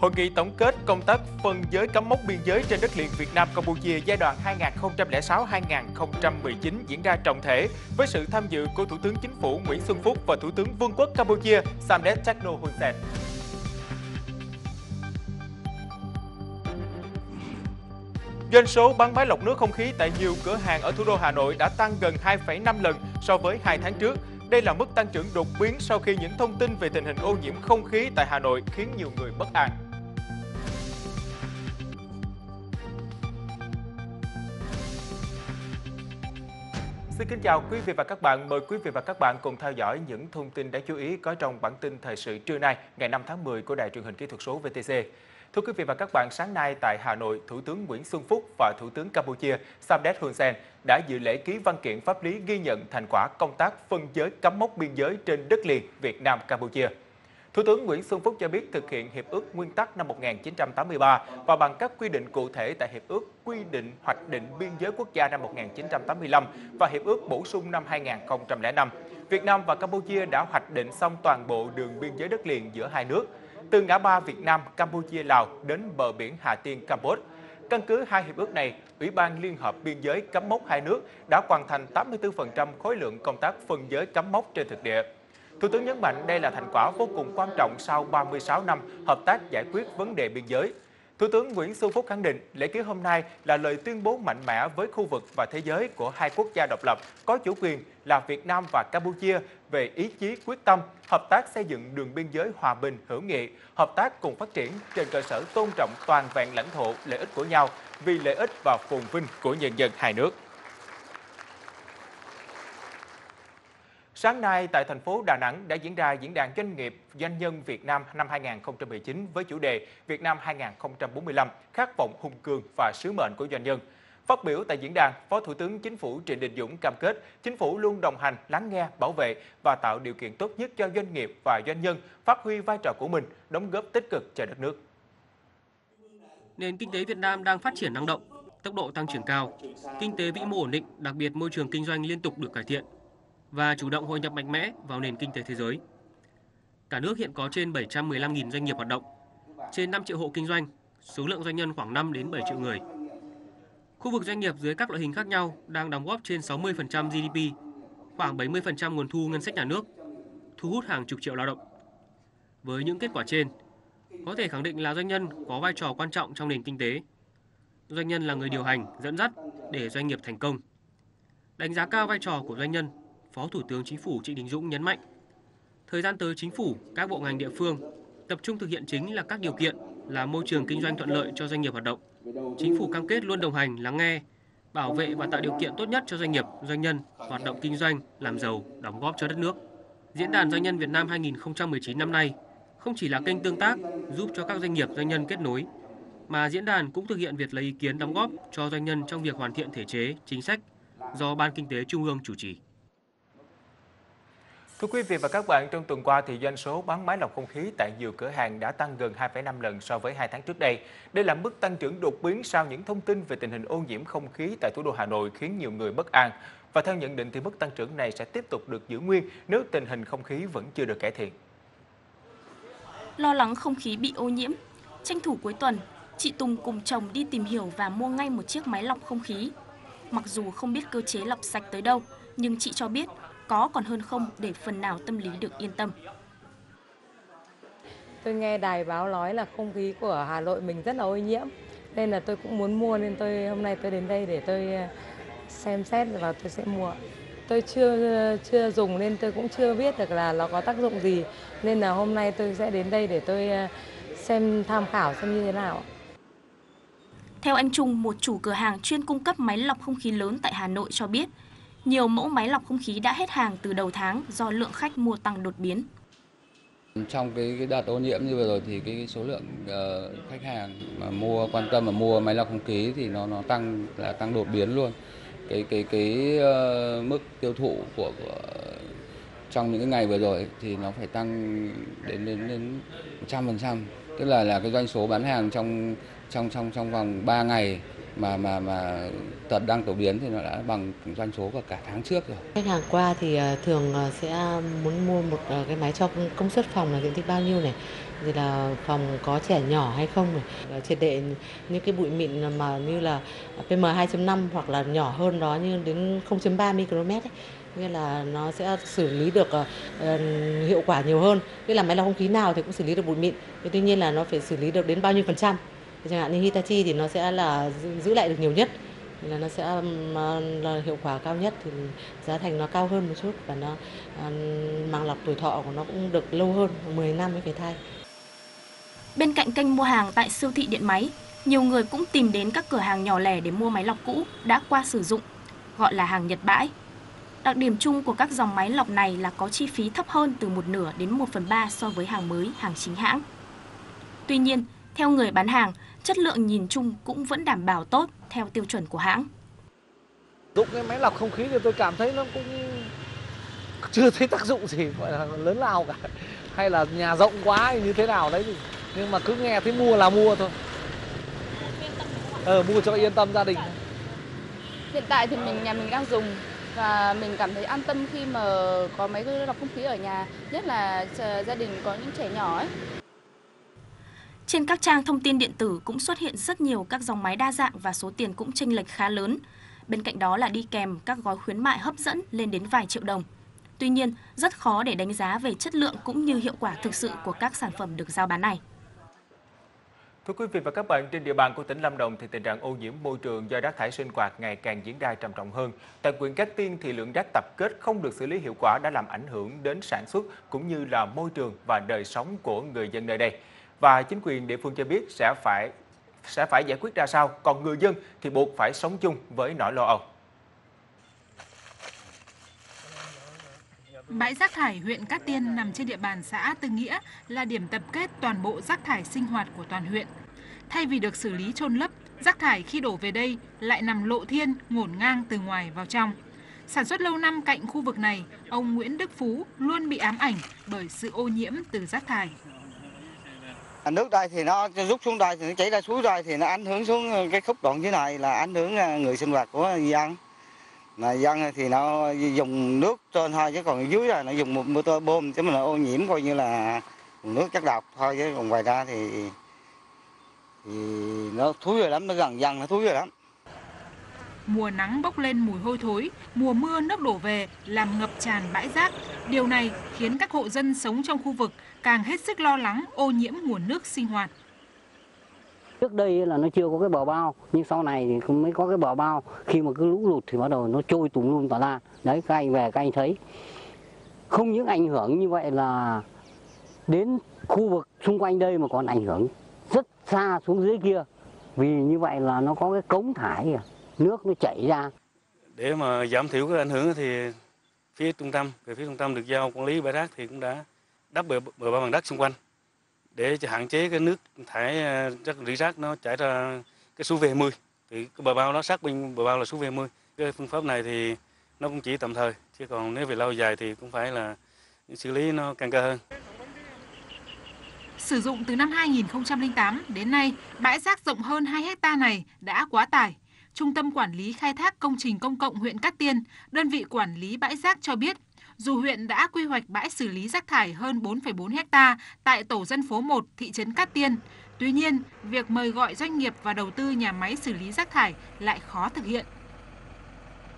Hội nghị tổng kết công tác phân giới cắm mốc biên giới trên đất liền Việt Nam Campuchia giai đoạn 2006-2019 diễn ra trọng thể với sự tham dự của Thủ tướng Chính phủ Nguyễn Xuân Phúc và Thủ tướng Vương quốc Campuchia Samdech Tekno Hun Sen. Doanh số bán máy lọc nước không khí tại nhiều cửa hàng ở thủ đô Hà Nội đã tăng gần 2,5 lần so với 2 tháng trước. Đây là mức tăng trưởng đột biến sau khi những thông tin về tình hình ô nhiễm không khí tại Hà Nội khiến nhiều người bất an. Xin kính chào quý vị và các bạn. Mời quý vị và các bạn cùng theo dõi những thông tin đáng chú ý có trong bản tin thời sự trưa nay, ngày 5 tháng 10 của Đài truyền hình kỹ thuật số VTC. Thưa quý vị và các bạn, sáng nay tại Hà Nội, Thủ tướng Nguyễn Xuân Phúc và Thủ tướng Campuchia Samdech Hun Sen đã dự lễ ký văn kiện pháp lý ghi nhận thành quả công tác phân giới cắm mốc biên giới trên đất liền Việt Nam Campuchia. Thủ tướng Nguyễn Xuân Phúc cho biết thực hiện Hiệp ước Nguyên tắc năm 1983 và bằng các quy định cụ thể tại Hiệp ước Quy định Hoạch định Biên giới Quốc gia năm 1985 và Hiệp ước bổ sung năm 2005, Việt Nam và Campuchia đã hoạch định xong toàn bộ đường biên giới đất liền giữa hai nước, từ ngã ba Việt Nam, Campuchia, Lào đến bờ biển Hà Tiên, Campuchia. Căn cứ hai hiệp ước này, Ủy ban Liên hợp Biên giới cắm mốc hai nước đã hoàn thành 84% khối lượng công tác phân giới cắm mốc trên thực địa. Thủ tướng nhấn mạnh đây là thành quả vô cùng quan trọng sau 36 năm hợp tác giải quyết vấn đề biên giới. Thủ tướng Nguyễn Xuân Phúc khẳng định lễ ký hôm nay là lời tuyên bố mạnh mẽ với khu vực và thế giới của hai quốc gia độc lập có chủ quyền là Việt Nam và Campuchia về ý chí quyết tâm hợp tác xây dựng đường biên giới hòa bình hữu nghị, hợp tác cùng phát triển trên cơ sở tôn trọng toàn vẹn lãnh thổ, lợi ích của nhau vì lợi ích và phồn vinh của nhân dân hai nước. Sáng nay tại thành phố Đà Nẵng đã diễn ra diễn đàn doanh nghiệp doanh nhân Việt Nam năm 2019 với chủ đề Việt Nam 2045, khát vọng hùng cường và sứ mệnh của doanh nhân. Phát biểu tại diễn đàn, Phó Thủ tướng Chính phủ Trịnh Đình Dũng cam kết Chính phủ luôn đồng hành, lắng nghe, bảo vệ và tạo điều kiện tốt nhất cho doanh nghiệp và doanh nhân phát huy vai trò của mình, đóng góp tích cực cho đất nước. Nền kinh tế Việt Nam đang phát triển năng động, tốc độ tăng trưởng cao, kinh tế vĩ mô ổn định, đặc biệt môi trường kinh doanh liên tục được cải thiện và chủ động hội nhập mạnh mẽ vào nền kinh tế thế giới. Cả nước hiện có trên 715.000 doanh nghiệp hoạt động, trên 5 triệu hộ kinh doanh, số lượng doanh nhân khoảng 5 đến 7 triệu người. Khu vực doanh nghiệp dưới các loại hình khác nhau đang đóng góp trên 60% GDP, khoảng 70% nguồn thu ngân sách nhà nước, thu hút hàng chục triệu lao động. Với những kết quả trên, có thể khẳng định là doanh nhân có vai trò quan trọng trong nền kinh tế. Doanh nhân là người điều hành, dẫn dắt để doanh nghiệp thành công. Đánh giá cao vai trò của doanh nhân, Phó Thủ tướng Chính phủ Trịnh Đình Dũng nhấn mạnh, thời gian tới chính phủ, các bộ ngành địa phương tập trung thực hiện chính là các điều kiện là môi trường kinh doanh thuận lợi cho doanh nghiệp hoạt động. Chính phủ cam kết luôn đồng hành, lắng nghe, bảo vệ và tạo điều kiện tốt nhất cho doanh nghiệp, doanh nhân hoạt động kinh doanh, làm giàu, đóng góp cho đất nước. Diễn đàn Doanh nhân Việt Nam 2019 năm nay không chỉ là kênh tương tác giúp cho các doanh nghiệp doanh nhân kết nối, mà diễn đàn cũng thực hiện việc lấy ý kiến đóng góp cho doanh nhân trong việc hoàn thiện thể chế, chính sách do Ban Kinh tế Trung ương chủ trì. Thưa quý vị và các bạn, trong tuần qua thì doanh số bán máy lọc không khí tại nhiều cửa hàng đã tăng gần 2,5 lần so với 2 tháng trước đây. Đây là mức tăng trưởng đột biến sau những thông tin về tình hình ô nhiễm không khí tại thủ đô Hà Nội khiến nhiều người bất an. Và theo nhận định thì mức tăng trưởng này sẽ tiếp tục được giữ nguyên nếu tình hình không khí vẫn chưa được cải thiện. Lo lắng không khí bị ô nhiễm, tranh thủ cuối tuần, chị Tùng cùng chồng đi tìm hiểu và mua ngay một chiếc máy lọc không khí. Mặc dù không biết cơ chế lọc sạch tới đâu, nhưng chị cho biết có còn hơn không để phần nào tâm lý được yên tâm. Tôi nghe đài báo nói là không khí của Hà Nội mình rất là ô nhiễm, nên là tôi cũng muốn mua nên tôi hôm nay tôi đến đây để tôi ờ, xem xét và tôi sẽ mua. Tôi chưa chưa dùng nên tôi cũng chưa biết được là nó có tác dụng gì nên là hôm nay tôi sẽ đến đây để tôi ờ, xem tham khảo xem như thế nào. Theo anh Trung, một chủ cửa hàng chuyên cung cấp máy lọc không khí lớn tại Hà Nội cho biết, nhiều mẫu máy lọc không khí đã hết hàng từ đầu tháng do lượng khách mua tăng đột biến. Trong cái, cái đợt ô nhiễm như vừa rồi thì cái, cái số lượng uh, khách hàng mà mua quan tâm mà mua máy lọc không khí thì nó nó tăng là tăng đột biến luôn. Cái cái cái uh, mức tiêu thụ của, của trong những cái ngày vừa rồi thì nó phải tăng đến đến đến 100%. Tức là là cái doanh số bán hàng trong trong trong trong vòng 3 ngày mà mà mà tật đang tổ biến thì nó đã bằng doanh số của cả tháng trước rồi. Khách hàng qua thì ờ, thường ờ, sẽ muốn mua một ờ, cái máy cho công suất phòng là diện tích bao nhiêu này rồi là phòng có trẻ nhỏ hay không này, triệt đệ những cái bụi mịn mà như là PM 2.5 hoặc là nhỏ hơn đó như đến 0.3 micromet ấy. Nghĩa là nó sẽ xử lý được uh, hiệu quả nhiều hơn. Nghĩa là máy lọc không khí nào thì cũng xử lý được bụi mịn. Tuy nhiên là nó phải xử lý được đến bao nhiêu phần trăm. Chẳng hạn như Hitachi thì nó sẽ là giữ lại được nhiều nhất là nó sẽ um, là hiệu quả cao nhất thì giá thành nó cao hơn một chút và nó um, màng lọc tuổi thọ của nó cũng được lâu hơn 10 năm mới phải thay. Bên cạnh kênh mua hàng tại siêu thị điện máy, nhiều người cũng tìm đến các cửa hàng nhỏ lẻ để mua máy lọc cũ đã qua sử dụng, gọi là hàng nhật bãi. Đặc điểm chung của các dòng máy lọc này là có chi phí thấp hơn từ một nửa đến 1 phần 3 so với hàng mới, hàng chính hãng. Tuy nhiên, theo người bán hàng, chất lượng nhìn chung cũng vẫn đảm bảo tốt theo tiêu chuẩn của hãng. Dụng cái máy lọc không khí thì tôi cảm thấy nó cũng chưa thấy tác dụng gì gọi là lớn lao cả. Hay là nhà rộng quá hay như thế nào đấy thì nhưng mà cứ nghe thấy mua là mua thôi. Ờ, mua cho yên tâm gia đình. Hiện tại thì mình nhà mình đang dùng và mình cảm thấy an tâm khi mà có máy lọc không khí ở nhà, nhất là gia đình có những trẻ nhỏ ấy. Trên các trang thông tin điện tử cũng xuất hiện rất nhiều các dòng máy đa dạng và số tiền cũng chênh lệch khá lớn. Bên cạnh đó là đi kèm các gói khuyến mại hấp dẫn lên đến vài triệu đồng. Tuy nhiên, rất khó để đánh giá về chất lượng cũng như hiệu quả thực sự của các sản phẩm được giao bán này. Thưa quý vị và các bạn, trên địa bàn của tỉnh Lâm Đồng thì tình trạng ô nhiễm môi trường do rác thải sinh hoạt ngày càng diễn ra trầm trọng hơn. Tại huyện Cát Tiên thì lượng rác tập kết không được xử lý hiệu quả đã làm ảnh hưởng đến sản xuất cũng như là môi trường và đời sống của người dân nơi đây và chính quyền địa phương cho biết sẽ phải sẽ phải giải quyết ra sao, còn người dân thì buộc phải sống chung với nỗi lo âu. Bãi rác thải huyện Cát Tiên nằm trên địa bàn xã Tư Nghĩa là điểm tập kết toàn bộ rác thải sinh hoạt của toàn huyện. Thay vì được xử lý chôn lấp, rác thải khi đổ về đây lại nằm lộ thiên, ngổn ngang từ ngoài vào trong. Sản xuất lâu năm cạnh khu vực này, ông Nguyễn Đức Phú luôn bị ám ảnh bởi sự ô nhiễm từ rác thải. Nước đây thì nó rút xuống đây thì nó chảy ra suối đây thì nó ảnh hưởng xuống ờ, cái khúc đoạn dưới này là ảnh hưởng ờ, người sinh hoạt của dân. Mà dân thì nó dùng nước trên thôi chứ còn dưới là nó dùng một motor bơm chứ mà nó ô nhiễm coi như là nước chất độc thôi chứ còn ngoài ra thì thì nó thúi rồi lắm, nó gần dân nó thúi rồi lắm. Mùa nắng bốc lên mùi hôi thối, mùa mưa nước đổ về làm ngập tràn bãi rác. Điều này khiến các hộ dân sống trong khu vực càng hết sức lo lắng ô nhiễm nguồn nước sinh hoạt. Trước đây là nó chưa có cái bờ bao, nhưng sau này thì cũng mới có cái bờ bao. Khi mà cứ lũ lụt thì bắt đầu nó trôi tùm lum tỏa ra. Đấy, các anh về các anh thấy. Không những ảnh hưởng như vậy là đến khu vực xung quanh đây mà còn ảnh hưởng rất xa xuống dưới kia. Vì như vậy là nó có cái cống thải kìa nước nó chảy ra. Để mà giảm thiểu cái ảnh hưởng thì phía trung tâm, về phía trung tâm được giao quản lý bãi rác thì cũng đã đắp bờ, bờ bao bằng đất xung quanh để hạn chế cái nước thải à, rác rỉ rác nó chảy ra cái suối V10 thì cái bờ bao nó sát bên bờ bao là suối V10 cái phương pháp này thì nó cũng chỉ tạm thời chứ còn nếu về lâu dài thì cũng phải là xử lý nó càng cơ hơn. Sử dụng từ năm 2008 đến nay, bãi rác rộng hơn 2 hecta này đã quá tải. Trung tâm Quản lý Khai thác Công trình Công cộng huyện Cát Tiên, đơn vị quản lý bãi rác cho biết, dù huyện đã quy hoạch bãi xử lý rác thải hơn 4,4 hecta tại tổ dân phố 1 thị trấn Cát Tiên, tuy nhiên, việc mời gọi doanh nghiệp và đầu tư nhà máy xử lý rác thải lại khó thực hiện.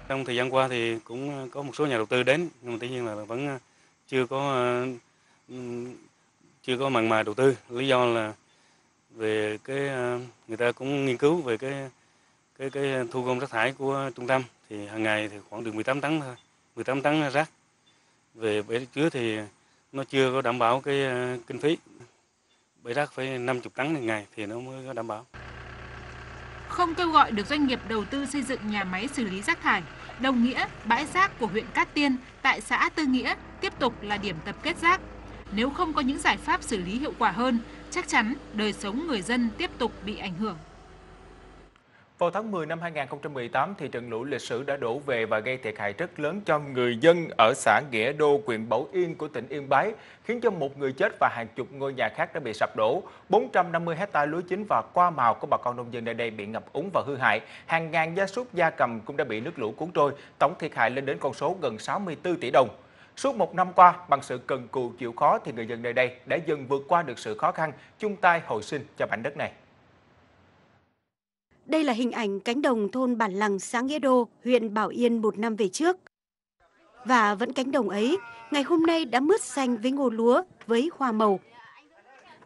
Trong thời gian qua thì cũng có một số nhà đầu tư đến, nhưng mà tuy nhiên là vẫn ờ, chưa có ờ, chưa có mặn mà đầu tư. Lý do là về cái ờ, người ta cũng nghiên cứu về cái cái cái ờ, thu gom rác thải của trung tâm thì hàng ngày thì khoảng được 18 tấn thôi, 18 tấn rác. Về bể chứa thì nó chưa có đảm bảo cái ờ, kinh phí. Bể rác phải 50 tấn một ngày thì nó mới có đảm bảo. Không kêu gọi được doanh nghiệp đầu tư xây dựng nhà máy xử lý rác thải, đồng nghĩa bãi rác của huyện Cát Tiên tại xã Tư Nghĩa tiếp tục là điểm tập kết rác. Nếu không có những giải pháp xử lý hiệu quả hơn, chắc chắn đời sống người dân tiếp tục bị ảnh hưởng. Vào tháng 10 năm 2018 thì trận lũ lịch sử đã đổ về và gây thiệt hại rất lớn cho người dân ở xã Nghĩa Đô, huyện Bảo Yên của tỉnh Yên Bái, khiến cho một người chết và hàng chục ngôi nhà khác đã bị sập đổ. 450 hecta lúa chính và qua màu của bà con nông dân nơi đây bị ngập úng và hư hại. Hàng ngàn gia súc gia cầm cũng đã bị nước lũ cuốn trôi, tổng thiệt hại lên đến con số gần 64 tỷ đồng. Suốt một năm qua, bằng sự cần cù chịu khó thì người dân nơi đây đã dần vượt qua được sự khó khăn, chung tay hồi sinh cho mảnh đất này. Đây là hình ảnh cánh đồng thôn Bản Lằng, xã Nghĩa Đô, huyện Bảo Yên một năm về trước. Và vẫn cánh đồng ấy, ngày hôm nay đã mướt xanh với ngô lúa, với hoa màu.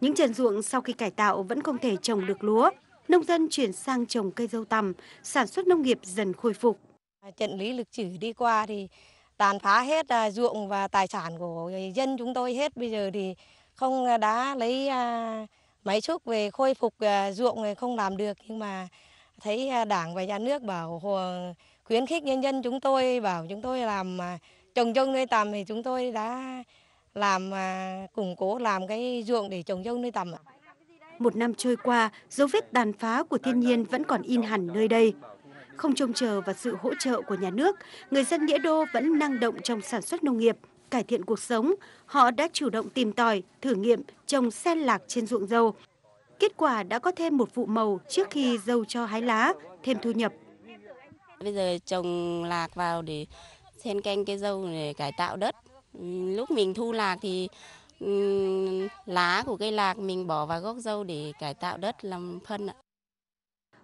Những trần ruộng sau khi cải tạo vẫn không thể trồng được lúa. Nông dân chuyển sang trồng cây dâu tằm, sản xuất nông nghiệp dần khôi phục. À, trận lý lực chử đi qua thì tàn phá hết à, ruộng và tài sản của dân chúng tôi hết. Bây giờ thì không à, đã lấy máy xúc về khôi phục ruộng không làm được nhưng mà thấy đảng và nhà nước bảo khuyến khích nhân dân chúng tôi bảo chúng tôi làm à, trồng dâu nuôi tầm thì chúng tôi đã làm à, củng cố làm cái ruộng để trồng dâu nuôi tầm ạ. Một năm trôi qua, dấu vết tàn phá của thiên nhiên vẫn còn in hẳn nơi đây. Không trông chờ vào sự hỗ trợ của nhà nước, người dân Nghĩa Đô vẫn năng động trong sản xuất nông nghiệp, cải thiện cuộc sống. Họ đã chủ động tìm tòi, thử nghiệm trồng sen lạc trên ruộng dâu. Kết quả đã có thêm một vụ màu trước khi dâu cho hái lá, thêm thu nhập. Bây giờ trồng lạc vào để xen canh cái dâu để cải tạo đất. Lúc mình thu lạc thì lá của cây lạc mình bỏ vào gốc dâu để cải tạo đất làm phân ạ.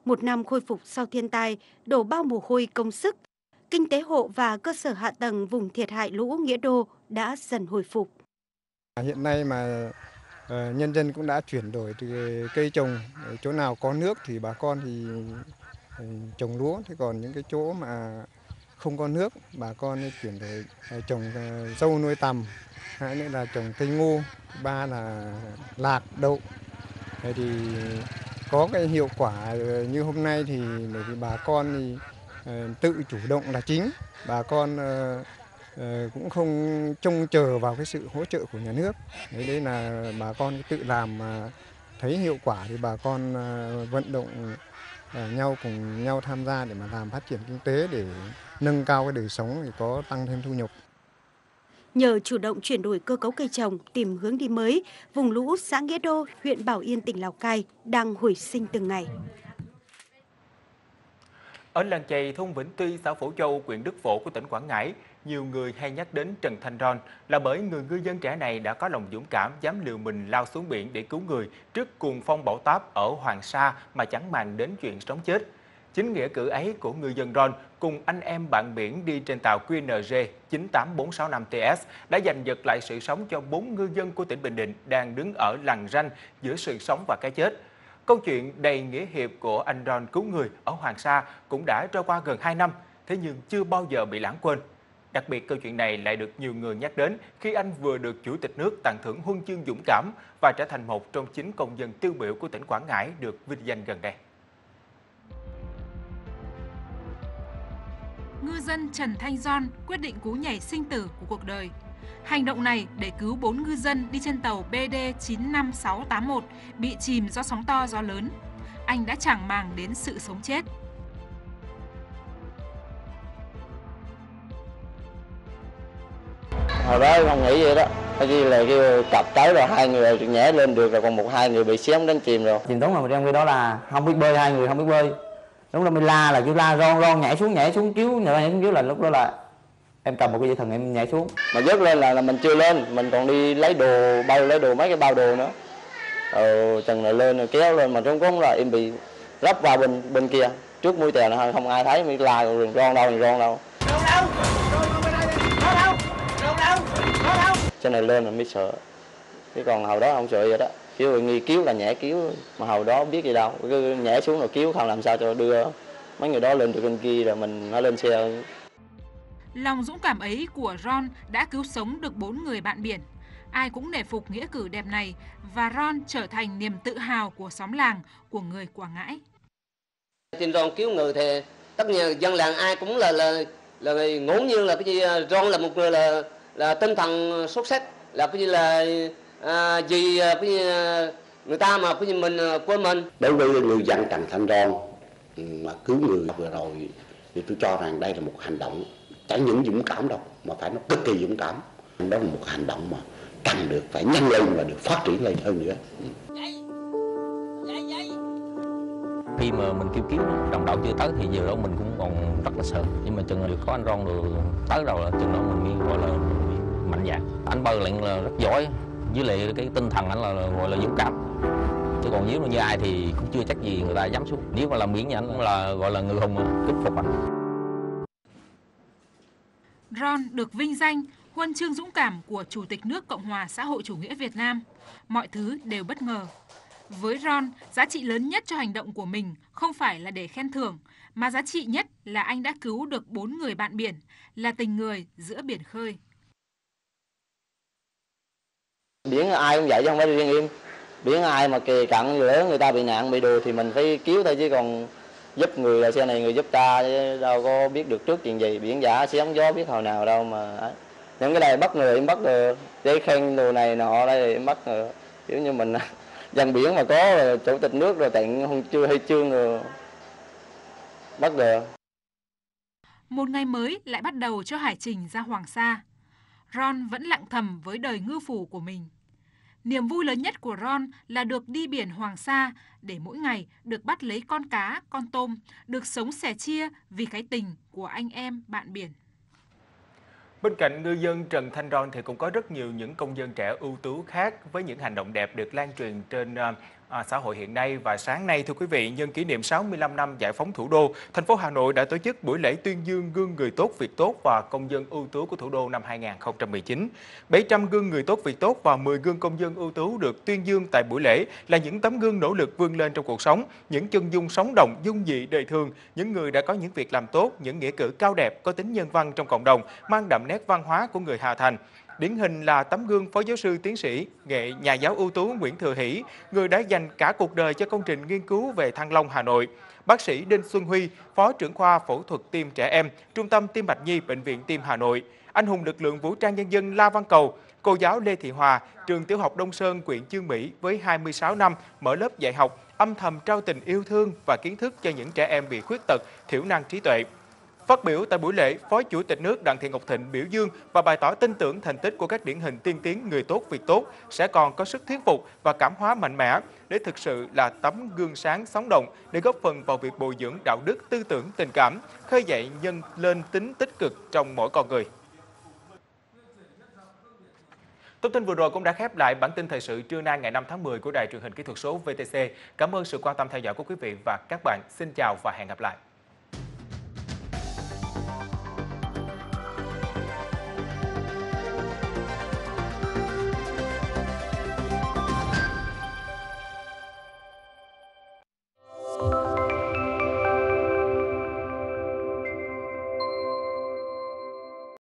Một năm khôi phục sau thiên tai, đổ bao mồ hôi công sức, kinh tế hộ và cơ sở hạ tầng vùng thiệt hại lũ Nghĩa Đô đã dần hồi phục. Hiện nay mà Ờ, nhân dân cũng đã chuyển đổi từ cây trồng ờ, chỗ nào có nước thì bà con thì ừ, trồng lúa. Thế còn những cái chỗ mà không có nước, bà con chuyển đổi ờ, trồng dâu nuôi tầm hai nữa là trồng cây ngô, ba là lạc, đậu. Thế thì có cái hiệu quả như hôm nay thì bởi vì bà con thì tự chủ động là chính. Bà con Ờ, cũng không trông chờ vào cái sự hỗ trợ của nhà nước đấy đấy là bà con tự làm mà thấy hiệu quả thì bà con ờ, vận động ờ, nhau cùng nhau tham gia để mà làm phát triển kinh tế để nâng cao cái đời sống thì có tăng thêm thu nhập Nhờ chủ động chuyển đổi cơ cấu cây trồng, tìm hướng đi mới, vùng lũ xã Nghĩa Đô, huyện Bảo Yên, tỉnh Lào Cai đang hồi sinh từng ngày. Ở làng chày thôn Vĩnh Tuy, xã Phổ Châu, huyện Đức Phổ của tỉnh Quảng Ngãi, nhiều người hay nhắc đến Trần Thanh Ron là bởi người ngư dân trẻ này đã có lòng dũng cảm dám liều mình lao xuống biển để cứu người trước cuồng phong bão táp ở Hoàng Sa mà chẳng màng đến chuyện sống chết. Chính nghĩa cử ấy của ngư dân Ron cùng anh em bạn biển đi trên tàu QNG 98465TS đã giành giật lại sự sống cho bốn ngư dân của tỉnh Bình Định đang đứng ở làng ranh giữa sự sống và cái chết. Câu chuyện đầy nghĩa hiệp của anh Ron cứu người ở Hoàng Sa cũng đã trôi qua gần 2 năm, thế nhưng chưa bao giờ bị lãng quên. Đặc biệt câu chuyện này lại được nhiều người nhắc đến khi anh vừa được Chủ tịch nước tặng thưởng huân chương dũng cảm và trở thành một trong chín công dân tiêu biểu của tỉnh Quảng Ngãi được vinh danh gần đây. ngư dân Trần Thanh Doan quyết định cú nhảy sinh tử của cuộc đời. Hành động này để cứu 4 ngư dân đi trên tàu BD 95681 bị chìm do sóng to gió lớn. Anh đã chẳng màng đến sự sống chết. Hồi đó không nghĩ vậy đó. Gì là kêu cặp tới rồi hai người nhảy lên được rồi còn một hai người bị xém đến chìm rồi. Chìm đúng rồi trong khi đó là không biết bơi hai người không biết bơi lúc đó mình la là kêu la ron ron nhảy xuống nhảy xuống cứu nhảy xuống cứu là lúc đó là em cầm một cái dây thừng em nhảy xuống. Mà dứt lên là, là mình chưa lên mình còn đi lấy đồ bao lấy đồ mấy cái bao đồ nữa. Ờ chừng này lên rồi kéo lên mà trong cũng là em bị lắp vào bên bên kia. Trước mũi tè là không ai thấy mới la rồi ron đâu ron đâu. Trên này lên là mới sợ. Chứ còn hồi đó không sợ vậy đó. Kêu nghi cứu là nhẹ cứu mà hồi đó biết gì đâu. Cứ nhẹ xuống rồi cứu không làm sao cho đưa mấy người đó lên được bên kia rồi mình nó lên xe Lòng dũng cảm ấy của Ron đã cứu sống được bốn người bạn biển. Ai cũng nể phục nghĩa cử đẹp này và Ron trở thành niềm tự hào của xóm làng của người Quảng Ngãi. Tin Ron cứu người thì tất nhiên dân làng ai cũng là là là ngẫu nhiên là cái gì Ron là một người là là tinh thần xuất sắc là cái gì là à, vì à, cái à, người ta mà cái mình à, quên mình đối với người dân Trần Thanh Ron ừ, mà cứu người vừa rồi thì tôi cho rằng đây là một hành động chẳng những dũng cảm đâu mà phải nó cực kỳ dũng cảm. Đó là một hành động mà cần được phải nhân lên và được phát triển lên hơn nữa. Khi mà mình kêu cứu đồng đội chưa tới thì giờ đó mình cũng còn rất là sợ. Nhưng mà chừng được có anh Ron rồi tới rồi là chừng đó mình mới gọi là mạnh dạn. Anh bơi lặn là rất giỏi với lại cái tinh thần anh là, là gọi là dũng cảm. Chứ còn nếu như ai thì cũng chưa chắc gì người ta dám xuống. Nếu mà làm biển như anh là gọi là người hùng kính phục anh Ron được vinh danh huân chương dũng cảm của Chủ tịch nước Cộng hòa xã hội chủ nghĩa Việt Nam. Mọi thứ đều bất ngờ. Với Ron, giá trị lớn nhất cho hành động của mình không phải là để khen thưởng, mà giá trị nhất là anh đã cứu được bốn người bạn biển, là tình người giữa biển khơi. Biển ai cũng vậy chứ không phải riêng em. Biển ai mà kề cận lỡ người ta bị nạn bị đùa thì mình phải cứu thôi chứ còn giúp người là xe này người giúp ta chứ đâu có biết được trước chuyện gì. Biển giả sóng gió biết hồi nào đâu mà những cái này bắt người em bắt được giấy khen đồ này nọ đây thì em bắt được kiểu như mình dân biển mà có rồi, chủ tịch nước rồi tặng huân chương huy chương rồi bắt được Một ngày mới lại bắt đầu cho hải trình ra Hoàng Sa. Ron vẫn lặng thầm với đời ngư phủ của mình. Niềm vui lớn nhất của Ron là được đi biển Hoàng Sa để mỗi ngày được bắt lấy con cá, con tôm, được sống sẻ chia vì cái tình của anh em bạn biển. Bên cạnh ngư dân Trần Thanh Ron thì cũng có rất nhiều những công dân trẻ ưu tú khác với những hành động đẹp được lan truyền trên à, à, xã hội hiện nay và sáng nay thưa quý vị nhân kỷ niệm 65 năm giải phóng thủ đô, thành phố Hà Nội đã tổ chức buổi lễ tuyên dương gương người tốt việc tốt và công dân ưu tú của thủ đô năm 2019. 700 gương người tốt việc tốt và 10 gương công dân ưu tú được tuyên dương tại buổi lễ là những tấm gương nỗ lực vươn lên trong cuộc sống, những chân dung sống động, dung dị đời thường, những người đã có những việc làm tốt, những nghĩa cử cao đẹp có tính nhân văn trong cộng đồng, mang đậm nét văn hóa của người Hà Thành. Điển hình là tấm gương Phó Giáo sư Tiến sĩ, nghệ nhà giáo ưu tú Nguyễn Thừa Hỷ, người đã dành cả cuộc đời cho công trình nghiên cứu về Thăng Long, Hà Nội. Bác sĩ Đinh Xuân Huy, Phó trưởng khoa phẫu thuật tim trẻ em, Trung tâm Tim Mạch Nhi, Bệnh viện Tim Hà Nội. Anh hùng lực lượng vũ trang nhân dân La Văn Cầu, cô giáo Lê Thị Hòa, trường tiểu học Đông Sơn, huyện Chương Mỹ với 26 năm mở lớp dạy học, âm thầm trao tình yêu thương và kiến thức cho những trẻ em bị khuyết tật, thiểu năng trí tuệ. Phát biểu tại buổi lễ, Phó Chủ tịch nước Đặng Thị Ngọc Thịnh biểu dương và bày tỏ tin tưởng thành tích của các điển hình tiên tiến người tốt việc tốt sẽ còn có sức thuyết phục và cảm hóa mạnh mẽ để thực sự là tấm gương sáng sống động để góp phần vào việc bồi dưỡng đạo đức, tư tưởng, tình cảm, khơi dậy nhân lên tính tích cực trong mỗi con người. Thông tin vừa rồi cũng đã khép lại bản tin thời sự trưa nay ngày 5 tháng 10 của Đài truyền hình kỹ thuật số VTC. Cảm ơn sự quan tâm theo dõi của quý vị và các bạn. Xin chào và hẹn gặp lại.